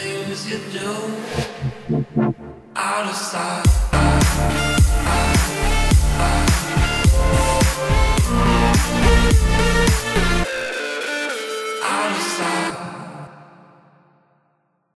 things you do out of sight.